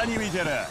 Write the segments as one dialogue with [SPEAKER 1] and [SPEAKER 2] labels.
[SPEAKER 1] 何見てるさ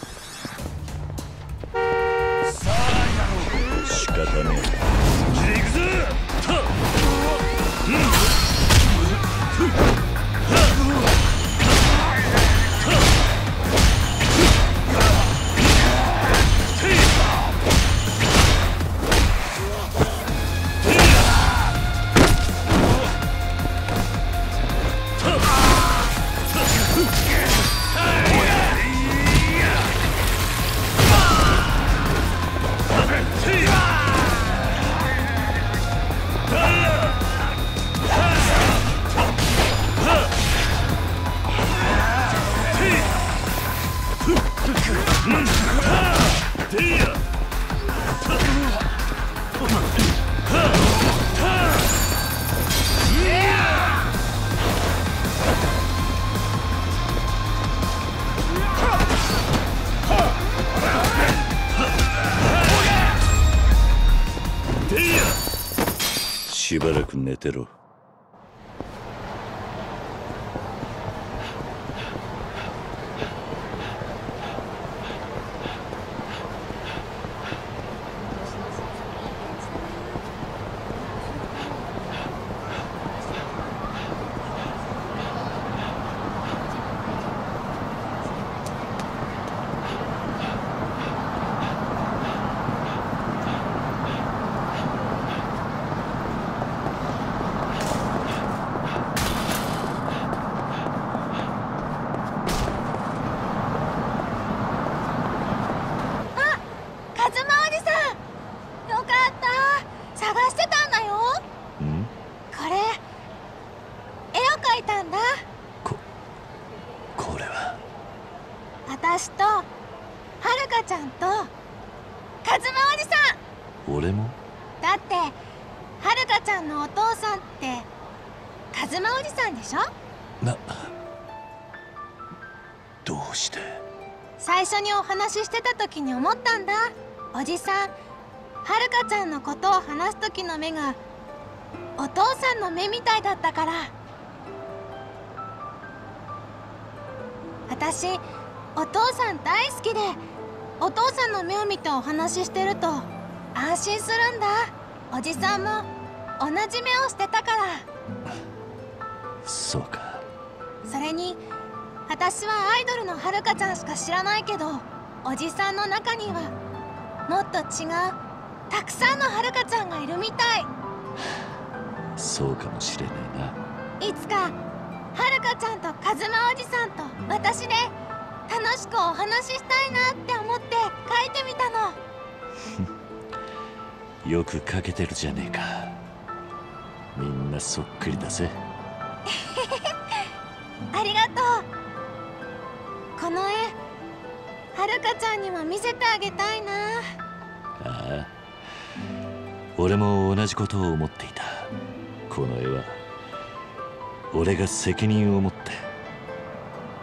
[SPEAKER 2] 話ししてた時に思ったんだ。おじさんはるかちゃんのことを話す時の目がお父さんの目みたいだったから。私お父さん大好きでお父さんの目を見てお話ししてると安心するんだ。おじさんも同じ目をしてたから。
[SPEAKER 3] そうか。
[SPEAKER 2] それに私はアイドルのはるかちゃんしか知らないけどおじさんの中にはもっと違うたくさんのはるかちゃんがいるみたい。
[SPEAKER 3] そうかもしれない
[SPEAKER 2] いつかはるかちゃんとカズマおじさんと私で楽しくお話ししたいなって思って書いてみたの。
[SPEAKER 3] な よく描けてるじゃねえか。みんなそっくりだぜ。
[SPEAKER 2] ありがとう。この絵はるかちゃんにも見せてあげたいな。
[SPEAKER 3] ああ。俺も同じことを思っていた。この絵は。俺が責任を持って。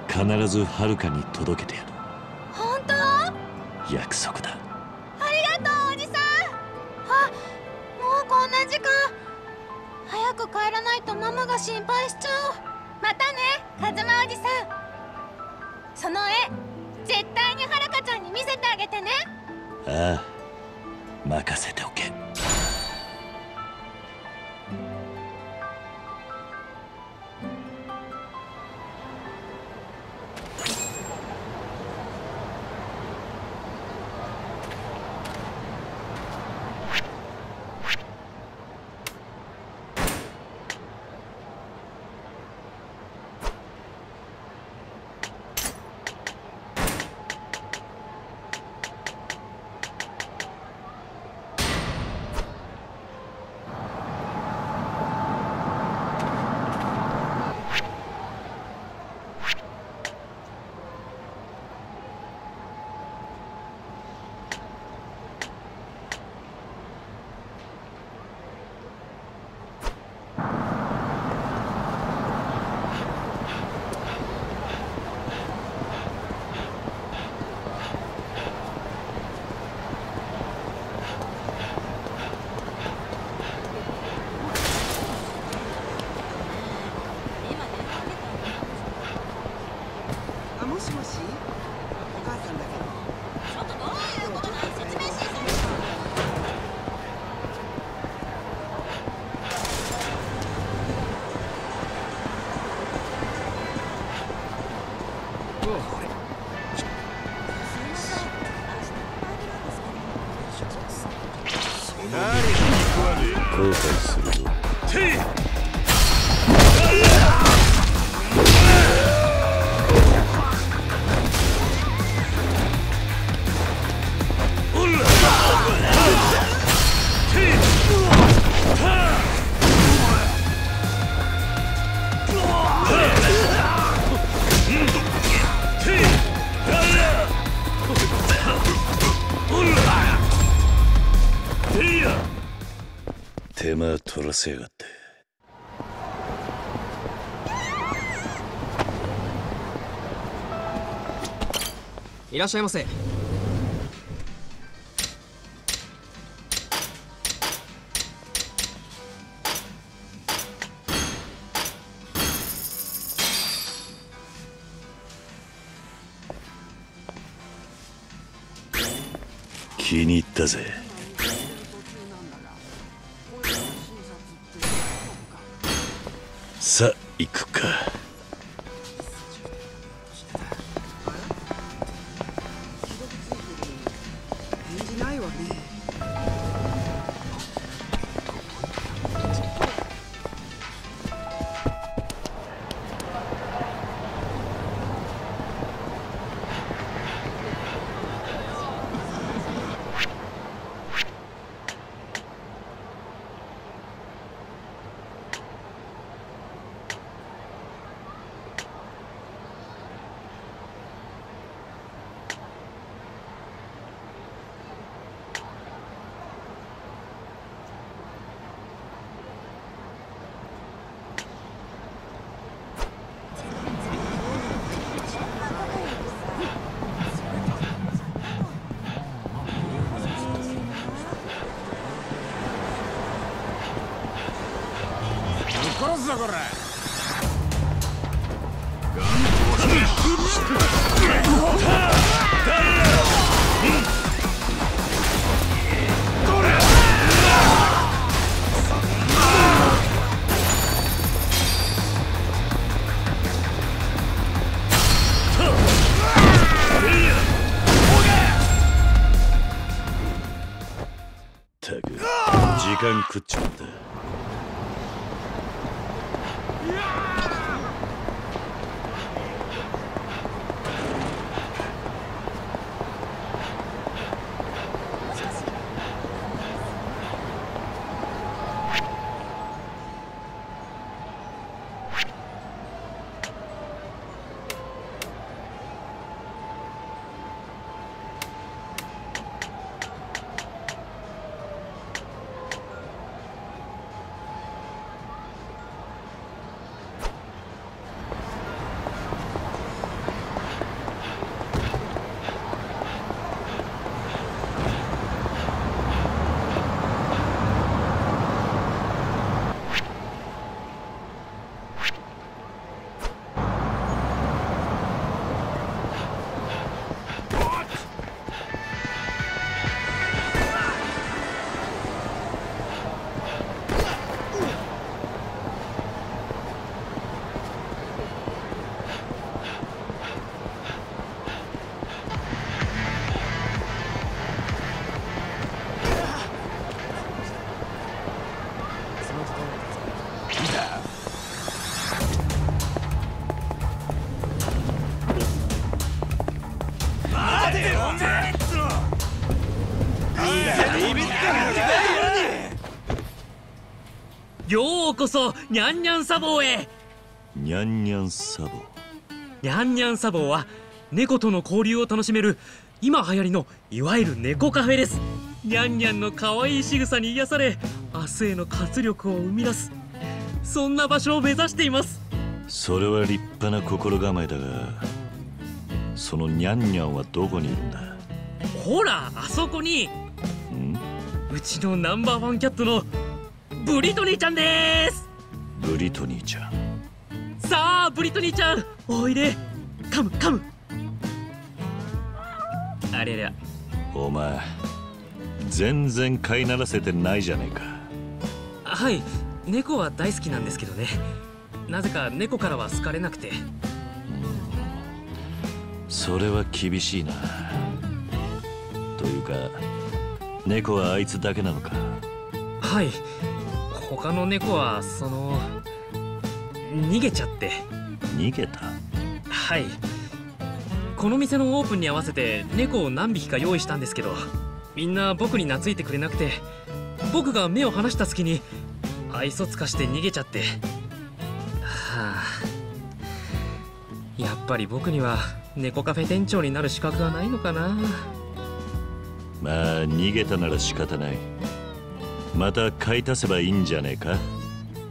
[SPEAKER 3] 必ずはるかに届けてやる。
[SPEAKER 2] 本当？
[SPEAKER 3] 約束だ。
[SPEAKER 2] ありがとうおじさん。あもうこんな時間。早く帰らないとママが心配しちゃう。またねカズマおじさん。その絵絶対にはるかちゃんに見せてあげてね。
[SPEAKER 3] ああ任せておけ。せやがって。
[SPEAKER 4] いらっしゃいませ。
[SPEAKER 3] 気に入ったぜさあ行くか。
[SPEAKER 5] こそニャンニャン砂防へ。
[SPEAKER 3] にゃんにゃんサボ
[SPEAKER 5] ニャンニャン砂防は猫との交流を楽しめる今流行りのいわゆる猫カフェです。ニャンニャンの可愛い仕草に癒され明日への活力を生み出すそんな場所を目指しています。
[SPEAKER 3] それは立派な心構えだがそのにゃんにゃんはどこにいるんだ？
[SPEAKER 5] ほらあそこに。
[SPEAKER 3] ん？
[SPEAKER 5] うちのナンバーワンキャットのブリトニーちゃんです。
[SPEAKER 3] ブリトニーちゃん。
[SPEAKER 5] さあブリトニーちゃん。おいで。カムカム。あれれ。
[SPEAKER 3] お前全然飼いならせてないじゃねえか。
[SPEAKER 5] はい。猫は大好きなんですけどね。なぜか猫からは好かれなくて。
[SPEAKER 3] それは厳しいな。というか猫はあいつだけなのか。
[SPEAKER 5] はい他の猫はその逃げちゃって。
[SPEAKER 3] 逃げた？
[SPEAKER 5] はい。この店のオープンに合わせて猫を何匹か用意したんですけどみんな僕に懐いてくれなくて僕が目を離した隙に愛想つかして逃げちゃって。はあ。やっぱり僕には猫カフェ店長になる資格はないのかな。
[SPEAKER 3] まあ逃げたなら仕方ないまた買い足せばいいんじゃねえか？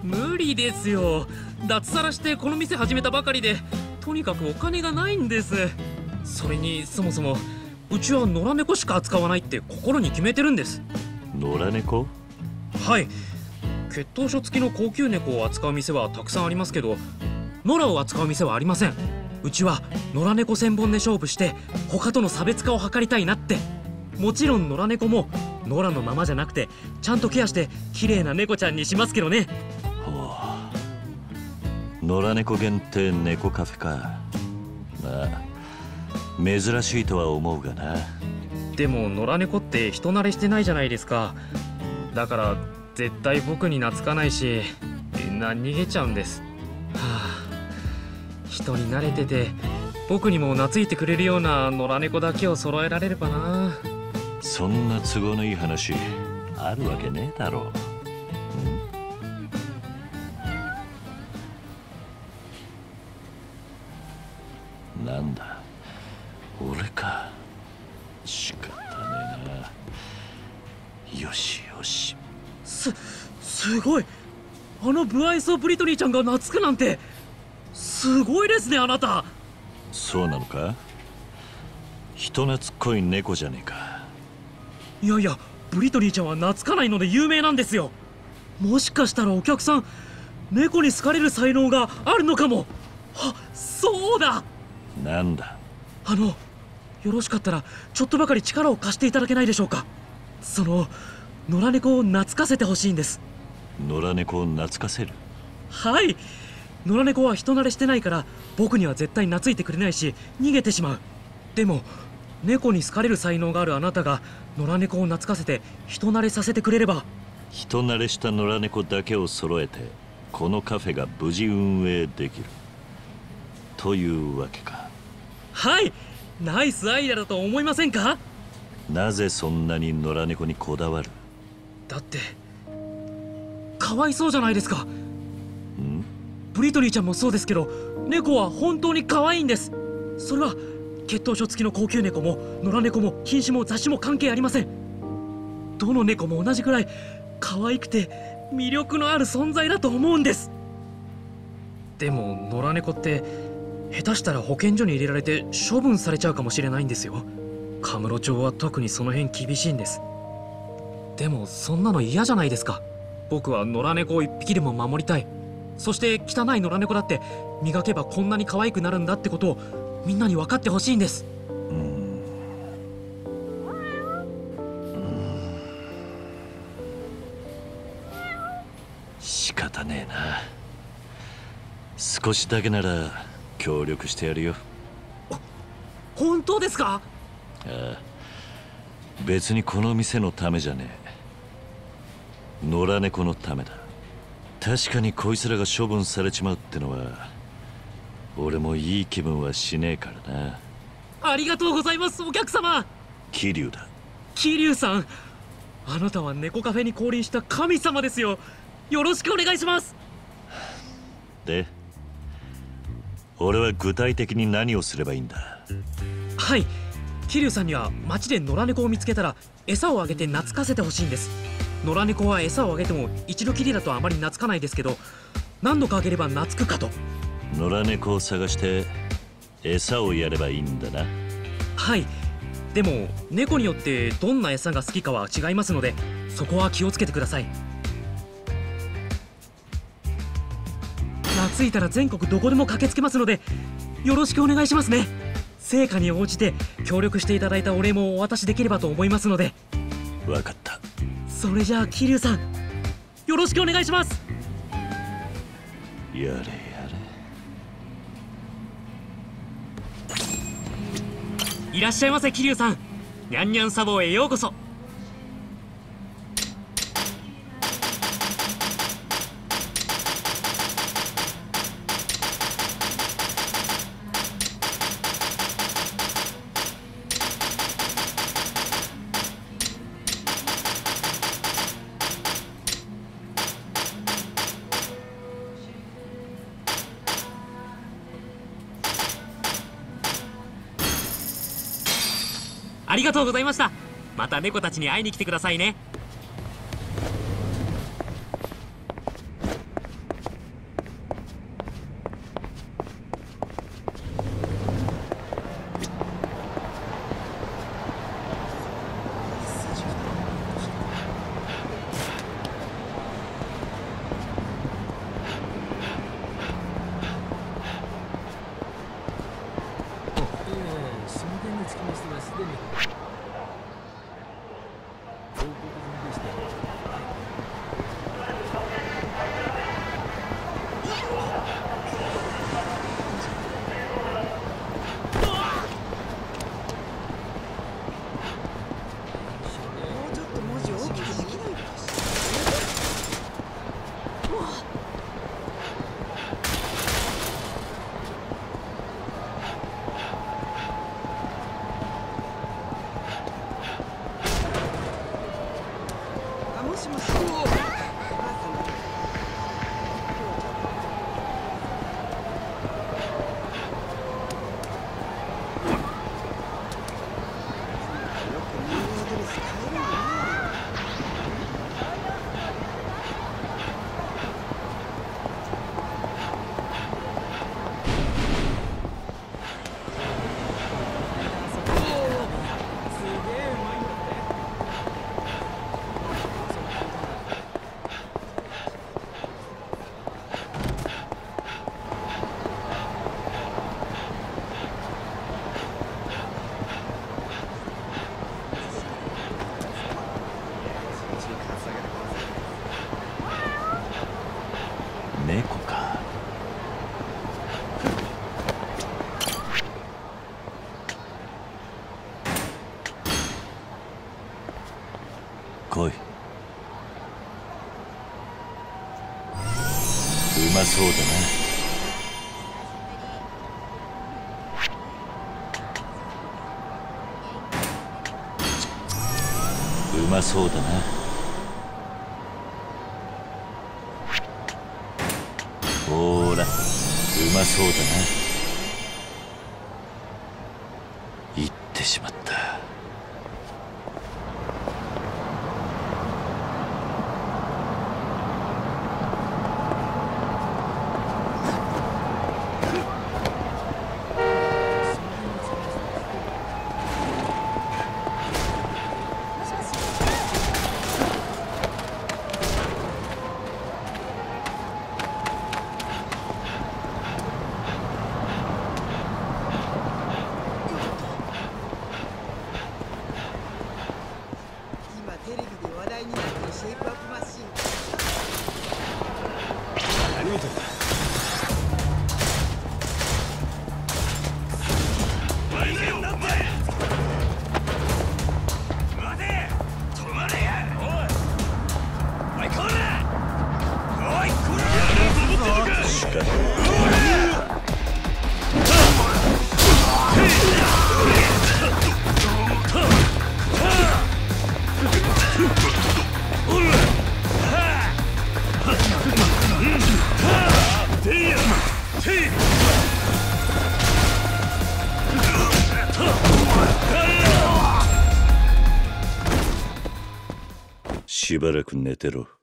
[SPEAKER 5] 無理ですよ。脱サラしてこの店始めたばかりでとにかくお金がないんです。それにそもそもうちは野良猫しか扱わないって心に決めてるんです。
[SPEAKER 3] 野良猫？
[SPEAKER 5] はい。血統書付きの高級猫を扱う店はたくさんありますけど野良を扱う店はありません。うちは野良猫千本で勝負して他との差別化を図りたいなって。もちろん野良猫も野良のままじゃなくてちゃんとケアして綺麗な猫ちゃんにしますけどね。
[SPEAKER 3] ほう。野良猫限定猫カフェか。まあ珍しいとは思うがな。
[SPEAKER 5] でも野良猫って人慣れしてないじゃないですか。だから絶対僕に懐かないしみんな逃げちゃうんです。はあ。人に慣れてて僕にも懐いてくれるような野良猫だけを揃えられればな
[SPEAKER 3] そんな都合のいい話あるわけねえだろ。ん？なんだ？俺か。仕方ねえな。よしよし。
[SPEAKER 5] すすごい。あの不愛想ブリトニーちゃんが懐くなんて。すごいですねあなた。
[SPEAKER 3] そうなのか？人懐っこい猫じゃねえか
[SPEAKER 5] いやいやブリトニーちゃんは懐かないので有名なんですよ。もしかしたらお客さん猫に好かれる才能があるのかも。あそうだ。
[SPEAKER 3] なんだ？
[SPEAKER 5] あのよろしかったらちょっとばかり力を貸していただけないでしょうか。その野良猫を懐かせてほしいんです。
[SPEAKER 3] 野良猫を懐かせる？
[SPEAKER 5] はい。野良猫は人慣れしてないから僕には絶対懐いてくれないし逃げてしまう。でも猫に好かれる才能があるあなたが野良猫を懐かせて人慣れさせてくれれば。
[SPEAKER 3] 人慣れした野良猫だけを揃えてこのカフェが無事運営できる。というわけか。
[SPEAKER 5] はいナイスアイデアだと思いませんか？
[SPEAKER 3] なぜそんなに野良猫にこだわる？
[SPEAKER 5] だってかわいそうじゃないですか。
[SPEAKER 3] ん？
[SPEAKER 5] ブリトニーちゃんもそうですけど猫は本当に可愛いんです。それは血統書付きの高級猫も野良猫も品種も雑種も関係ありません。どの猫も同じくらい可愛くて魅力のある存在だと思うんです。でも野良猫って下手したら保健所に入れられて処分されちゃうかもしれないんですよ。カムロ町は特にその辺厳しいんです。でもそんなの嫌じゃないですか。僕は野良猫を一匹でも守りたい。そして汚い野良猫だって磨けばこんなに可愛くなるんだってことをみんなに分かってほしいんです。
[SPEAKER 3] 仕方ねえな。少しだけなら協力してやるよ。
[SPEAKER 5] 本当ですか？
[SPEAKER 3] ああ。別にこの店のためじゃねえ。野良猫のためだ。確かにこいつらが処分されちまうってのは俺もいい気分はしねえからな。
[SPEAKER 5] ありがとうございますお客様。
[SPEAKER 3] 桐生だ。
[SPEAKER 5] 桐生さん。あなたは猫カフェに降臨した神様ですよ。よろしくお願いします。
[SPEAKER 3] で俺は具体的に何をすればいいんだ？
[SPEAKER 5] はい。桐生さんには街で野良猫を見つけたら餌をあげて懐かせてほしいんです。野良猫は餌をあげても一度きりだとあまり懐かないですけど何度かあげれば懐くかと
[SPEAKER 3] 野良猫を探して餌をやればいいんだな。
[SPEAKER 5] はい。でも猫によってどんな餌が好きかは違いますのでそこは気をつけてください。懐いたら全国どこでも駆けつけますのでよろしくお願いしますね。成果に応じて協力していただいたお礼もお渡しできればと思いますので。
[SPEAKER 3] 分かった。
[SPEAKER 5] それじゃあ桐生さんよろしくお願いします。
[SPEAKER 3] やれやれ
[SPEAKER 6] いらっしゃいませ桐生さん。にゃんにゃんサボへようこそ。った猫たちに会いに来てくださいね。
[SPEAKER 3] そうだなばらく寝てろ。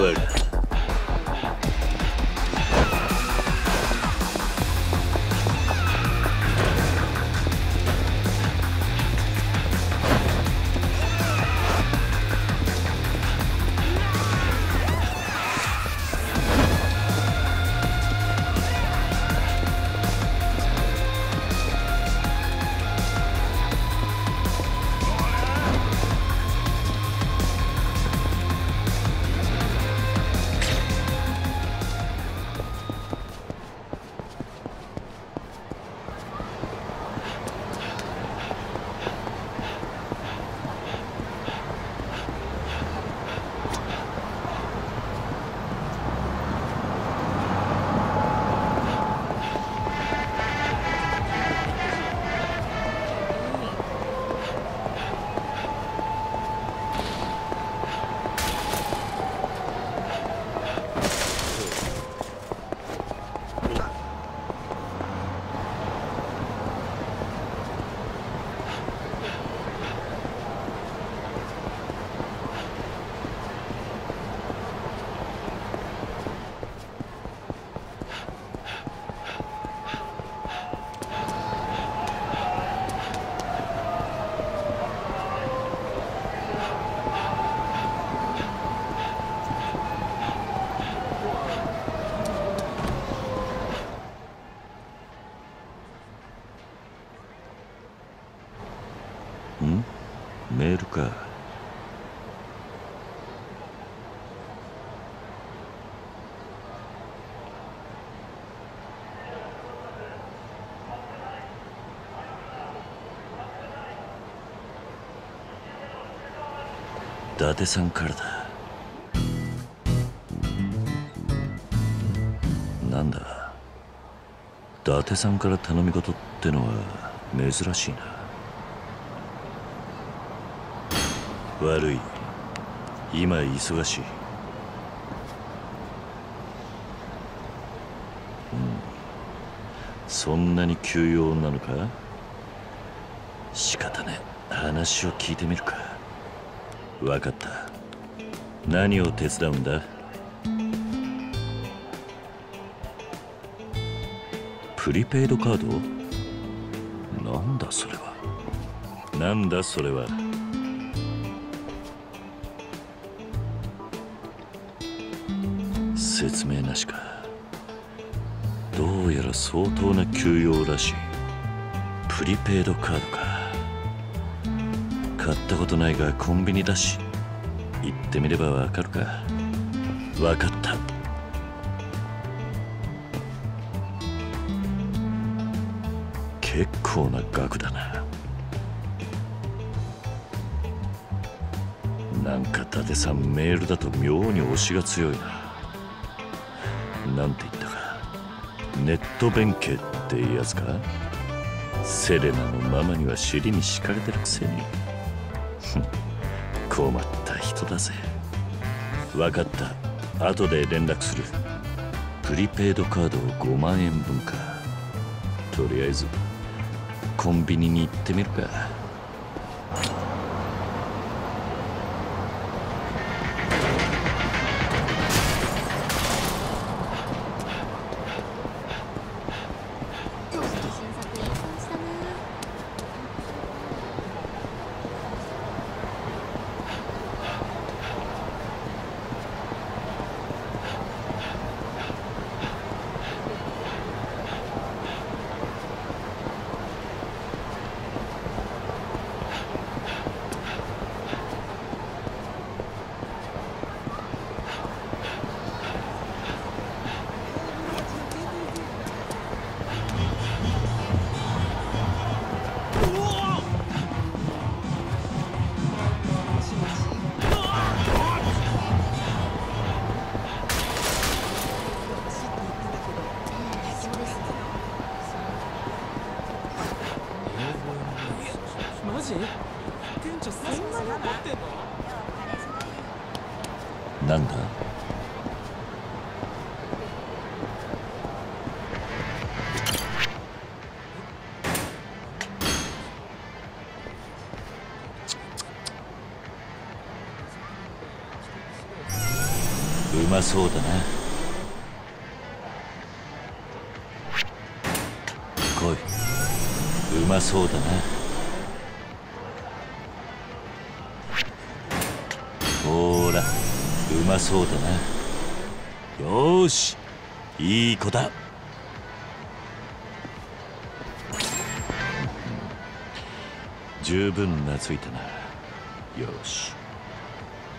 [SPEAKER 3] 目達さんからだ。なんだ？伊達さんから頼み事ってのは珍しいな。悪い。今忙しい。うん。そんなに急用なのか？仕方ね話を聞いてみるか。分かった。何を手伝うんだ？プリペイドカード？なんだそれは？なんだそれは？説明なしか。どうやら相当な休養らしい。プリペイドカードか。ったことないがコンビニだし行ってみればわかるか。わかった。結構な額だな。なんか伊達さんメールだと妙に推しが強いな。なんて言ったか。ネット弁慶ってやつか。セレナのママには尻に敷かれてるくせに。困った人だぜ。分かった。後で連絡する。プリペイドカードを5万円分か。とりあえずコンビニに行ってみるか。
[SPEAKER 2] そう
[SPEAKER 3] だな来い。うまそうだなほーらうまそうだなよーし。いい子だ。十分懐いたな。よし。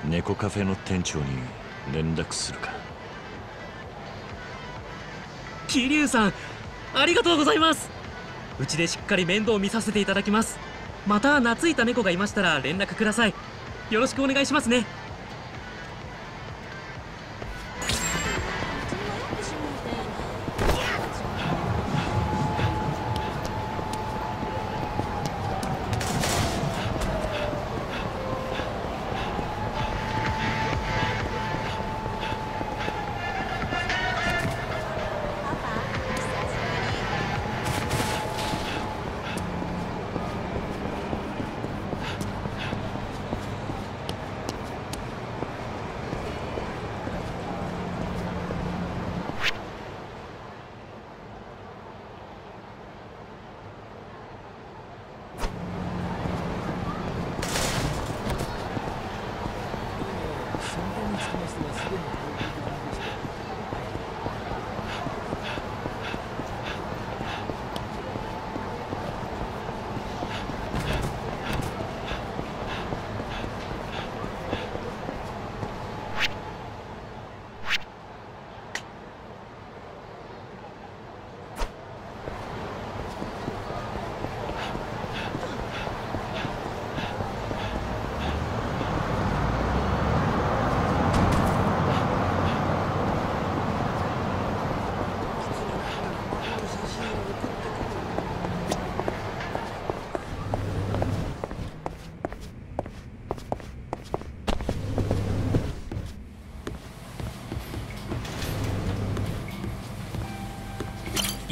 [SPEAKER 3] 猫カフェの店長に連絡するか。
[SPEAKER 5] 桐生さんありがとうございます。うちでしっかり面倒を見させていただきます。また懐いた猫がいましたら連絡ください。よろしくお願いしますね。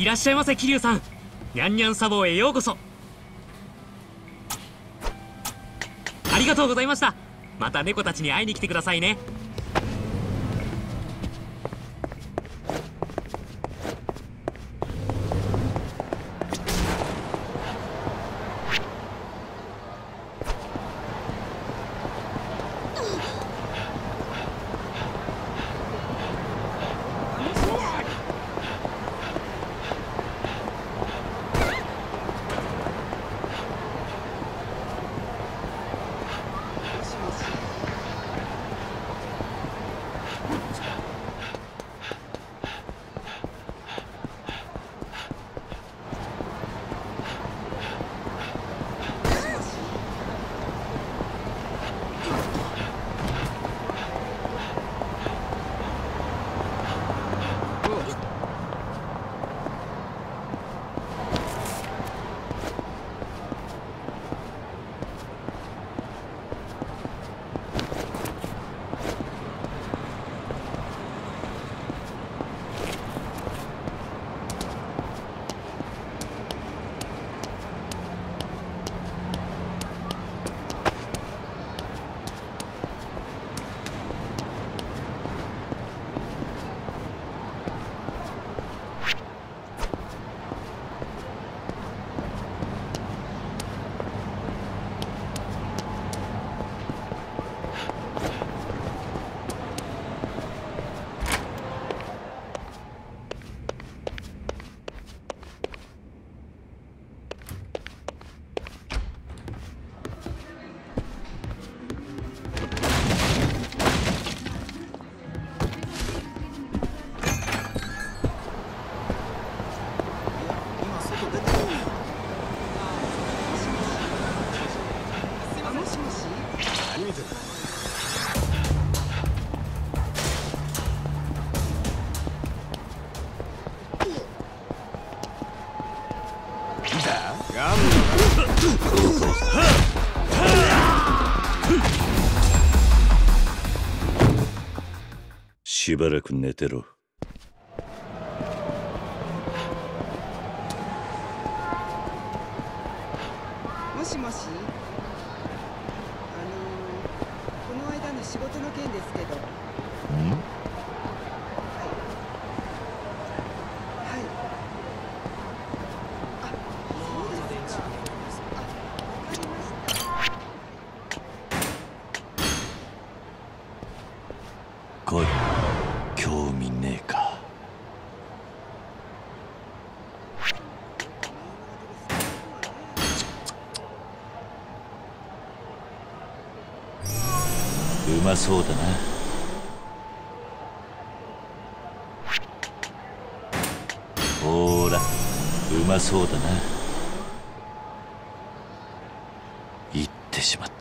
[SPEAKER 5] いらっしゃいませ桐生さん。にゃんにゃんサボへようこそ。ありがとうございました。また猫たちに会いに来てくださいね。
[SPEAKER 3] ばらく寝てろ
[SPEAKER 4] もしもしあのー、この間の仕事の件ですけど
[SPEAKER 3] ん来い興味ねえかうまそうだなほーらうまそうだな。言ってしまった。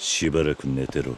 [SPEAKER 3] しばらく寝てろ。